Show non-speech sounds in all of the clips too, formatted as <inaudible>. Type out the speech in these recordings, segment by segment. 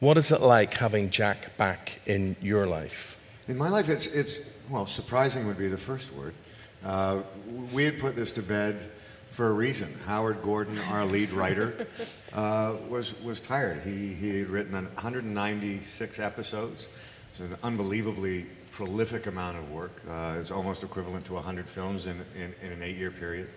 What is it like having Jack back in your life? In my life, it's, it's well, surprising would be the first word. Uh, we had put this to bed for a reason. Howard Gordon, our lead writer, <laughs> uh, was, was tired. He, he had written 196 episodes. It's an unbelievably prolific amount of work. Uh, it's almost equivalent to 100 films in, in, in an eight-year period.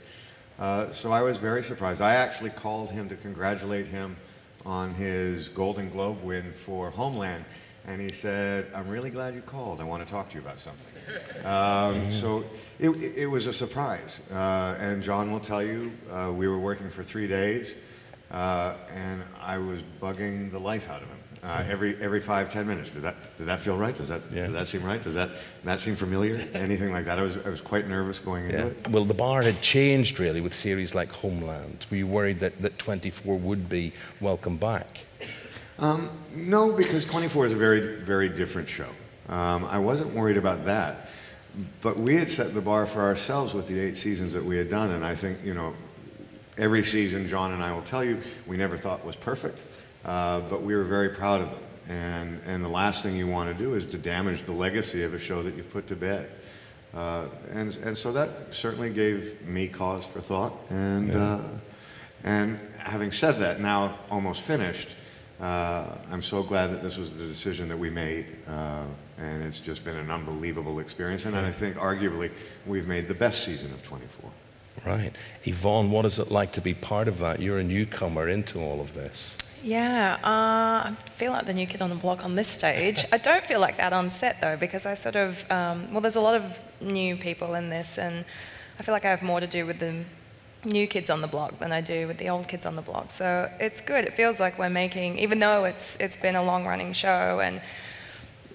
Uh, so I was very surprised. I actually called him to congratulate him on his Golden Globe win for Homeland. And he said, I'm really glad you called. I want to talk to you about something. Um, so it, it, was a surprise. Uh, and Jon will tell you, uh, we were working for three days, uh, and I was bugging the life out of him. Uh, every every five ten minutes. Does that does that feel right? Does that yeah. does that seem right? Does that that seem familiar? <laughs> Anything like that? I was I was quite nervous going into yeah. it. Well, the bar had changed really with series like Homeland. Were you worried that that 24 would be welcome back? Um, no, because 24 is a very very different show. Um, I wasn't worried about that, but we had set the bar for ourselves with the eight seasons that we had done, and I think you know every season, Jon and I will tell you, we never thought was perfect. Uh, but we were very proud of them. And, and the last thing you want to do is to damage the legacy of a show that you've put to bed. Uh, and, and so that certainly gave me cause for thought. And, yeah. uh, and having said that, now almost finished, uh, I'm so glad that this was the decision that we made. Uh, and it's just been an unbelievable experience. And I think, arguably, we've made the best season of 24. Right. Yvonne, what is it like to be part of that? You're a newcomer into all of this. Yeah, uh, I feel like the new kid on the block on this stage. I don't feel like that on set though, because I sort of, um, well, there's a lot of new people in this, and I feel like I have more to do with the new kids on the block than I do with the old kids on the block. So it's good. It feels like we're making, even though it's it's been a long running show and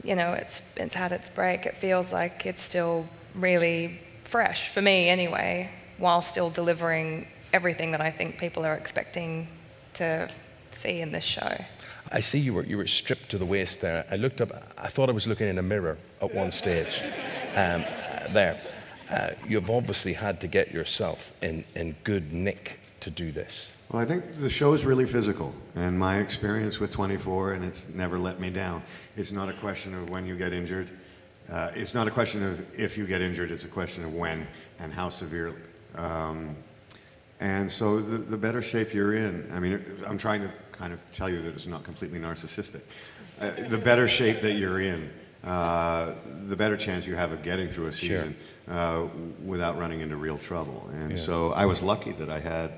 you know it's it's had its break, it feels like it's still really fresh for me anyway, while still delivering everything that I think people are expecting to see in this show. I see you were, you were stripped to the waist there. I looked up, I thought I was looking in a mirror at one stage <laughs> um, uh, there. Uh, you've obviously had to get yourself in, in good nick to do this. Well, I think the show is really physical, and my experience with 24, and it's never let me down. It's not a question of when you get injured. Uh, it's not a question of if you get injured, it's a question of when and how severely. Um, and so the, the better shape you're in, I mean, I'm trying to kind of tell you that it's not completely narcissistic. Uh, the better shape that you're in, uh, the better chance you have of getting through a season sure. uh, without running into real trouble. And yeah. so I was lucky that I had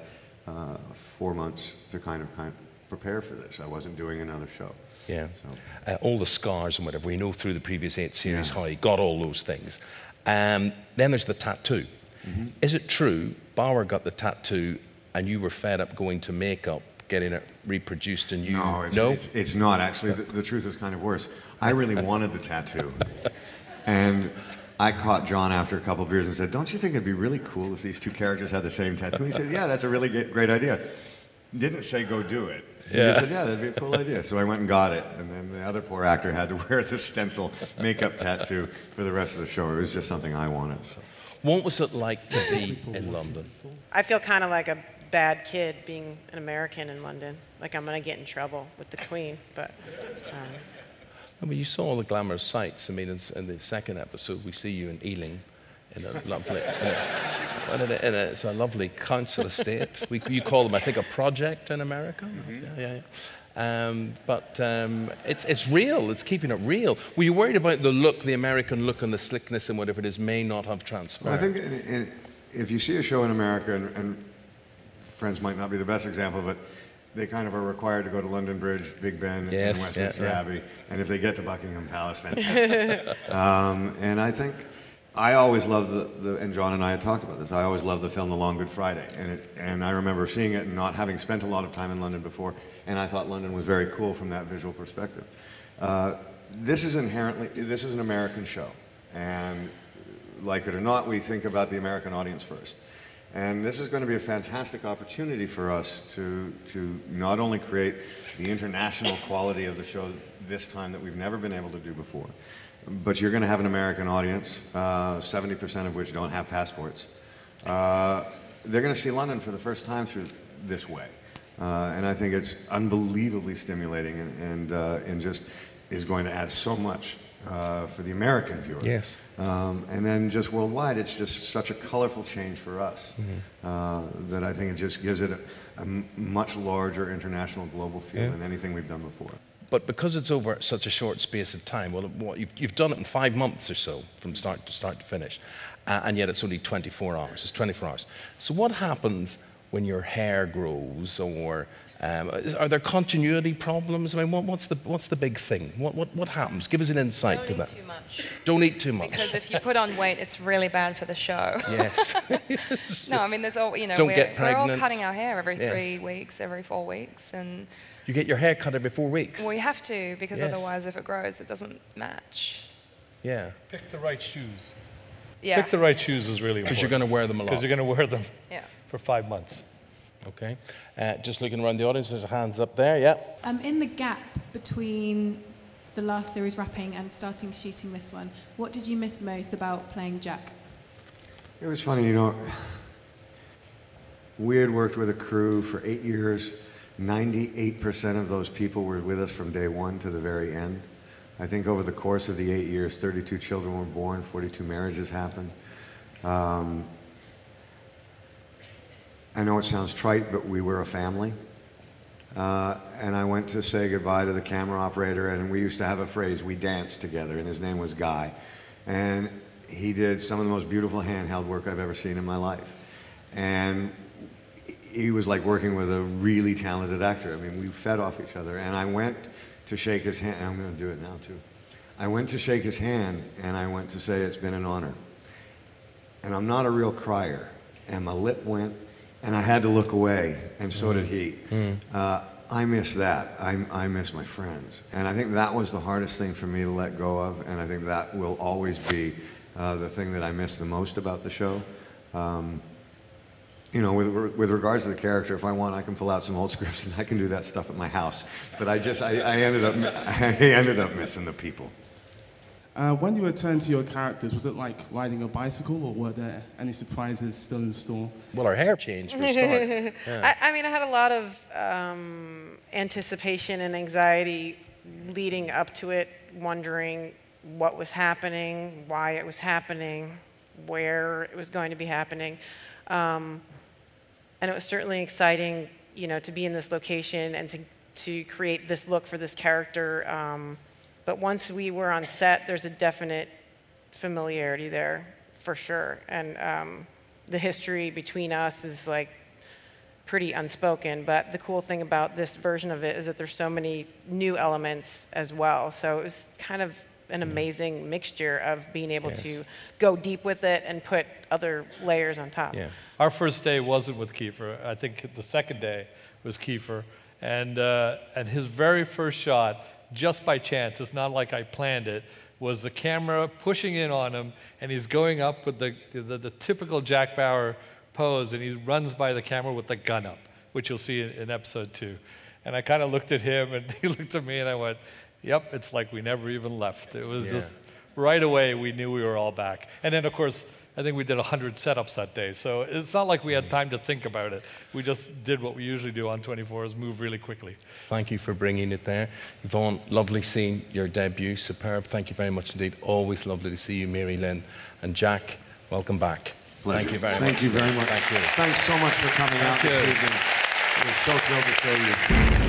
uh, four months to kind of, kind of prepare for this. I wasn't doing another show. Yeah. So. Uh, all the scars and whatever, we know through the previous eight series yeah. how he got all those things. Um, then there's the tattoo. Mm-hmm. Is it true Bauer got the tattoo and you were fed up going to makeup, getting it reproduced, and you no, it's, no? it's, it's not actually. The, the, truth is kind of worse. I really wanted the tattoo, <laughs> and I caught Jon after a couple of beers and said, "Don't you think it'd be really cool if these two characters had the same tattoo?" He said, "Yeah, that's a really great idea." Didn't say go do it. He yeah. just said, "Yeah, that'd be a cool idea." So I went and got it, and then the other poor actor had to <laughs> wear the stencil makeup tattoo for the rest of the show. It was just something I wanted. So. What was it like to be in London? I feel kind of like a bad kid being an American in London. Like I'm going to get in trouble with the Queen, but. Um, I mean, you saw all the glamorous sights. I mean, in, the second episode, we see you in Ealing, in a lovely, in a, in a, in a, it's a lovely council estate. We, you call them, I think, a project in America. Mm-hmm. Yeah, yeah, yeah. Um, but um, it's, it's real, it's keeping it real. Were you worried about the look, the American look, and the slickness and whatever it is may not have transferred? Well, I think in, in, if you see a show in America, and, and, Friends might not be the best example, but they kind of are required to go to London Bridge, Big Ben, yes, and Westminster yeah, yeah. Abbey, and if they get to Buckingham Palace, <laughs> fantastic. um, and I think I always loved the, the, and Jon and I had talked about this, I always loved the film The Long Good Friday. And, it, and I remember seeing it and not having spent a lot of time in London before, and I thought London was very cool from that visual perspective. Uh, this is inherently, this is an American show. And like it or not, we think about the American audience first. And this is going to be a fantastic opportunity for us to, to not only create the international quality of the show this time that we've never been able to do before, but you're going to have an American audience, uh, 70% of which don't have passports. Uh, they're going to see London for the first time through this way. Uh, and I think it's unbelievably stimulating and, and, uh, and just is going to add so much uh, for the American viewer. Yes. Um, and then just worldwide, it's just such a colorful change for us uh, that I think it just gives it a much larger international global feel Yeah. than anything we've done before. But because it's over such a short space of time, well, what, you've, you've done it in five months or so, from start to start to finish, uh, and yet it's only 24 hours. It's 24 hours. So what happens when your hair grows, or um, is- are there continuity problems? I mean, what, what's the what's the big thing? What what, what happens? Give us an insight Don't to eat that. too much. Don't eat too much. Because if you put on weight, it's really bad for the show. yes. <laughs> <laughs> no, I mean, there's all, you know, Don't we're, get we're all cutting our hair every Yes. three weeks, every four weeks, and you get your hair cut every four weeks. Well, we have to because Yes. otherwise, if it grows, it doesn't match. yeah. Pick the right shoes. Yeah. Pick the right shoes is really important. Because you're going to wear them a lot. Because you're going to wear them Yeah. for five months. Okay. Uh, just looking around the audience, there's hands up there. Yeah. Um, in the gap between the last series wrapping and starting shooting this one, what did you miss most about playing Jack? It was funny, you know. We had worked with a crew for eight years. 98% of those people were with us from day one to the very end. I think over the course of the eight years, 32 children were born, 42 marriages happened. Um, I know it sounds trite, but we were a family. Uh, and I went to say goodbye to the camera operator, and we used to have a phrase, we danced together, and his name was Guy. And he did some of the most beautiful handheld work I've ever seen in my life. And he was like working with a really talented actor. I mean, we fed off each other. And I went to shake his hand, and I'm going to do it now too. I went to shake his hand, and I went to say, it's been an honor. And I'm not a real crier. And my lip went, and I had to look away, and so did he. Uh, I miss that. I, I miss my friends. And I think that was the hardest thing for me to let go of, and I think that will always be uh, the thing that I miss the most about the show. Um, you know, with, with regards to the character, if I want, I can pull out some old <laughs> scripts and I can do that stuff at my house. But I just, I, I ended up, <laughs> I ended up missing the people. Uh, when you returned to your characters, was it like riding a bicycle, or were there any surprises still in store? Well, our hair changed for a start. <laughs> I, I mean, I had a lot of um, anticipation and anxiety leading up to it, wondering what was happening, why it was happening, where it was going to be happening. Um, and it was certainly exciting, you know, to be in this location and to, to create this look for this character. Um, but once we were on set, there's a definite familiarity there, for sure. And um, the history between us is like pretty unspoken. But the cool thing about this version of it is that there's so many new elements as well. So it was kind of an amazing mixture of being able Yes. to go deep with it and put other layers on top. Yeah. Our first day wasn't with Kiefer. I think the second day was Kiefer. And, uh, and his very first shot, just by chance, it's not like I planned it, was the camera pushing in on him, and he's going up with the, the, the typical Jack Bauer pose, and he runs by the camera with the gun up, which you'll see in, in episode two. And I kind of looked at him, and <laughs> he looked at me, and I went, Yep, it's like we never even left. It was Yeah. just right away we knew we were all back. And then, of course, I think we did 100 setups that day. So it's not like we had time to think about it. We just did what we usually do on 24 is move really quickly. Thank you for bringing it there. Yvonne, lovely seeing your debut. Superb. Thank you very much indeed. Always lovely to see you, Mary Lynn. And Jack, welcome back. Thank you very Thank much. Thank you very much. Thank you. Thanks so much for coming out Thank this evening. We're so thrilled to show you.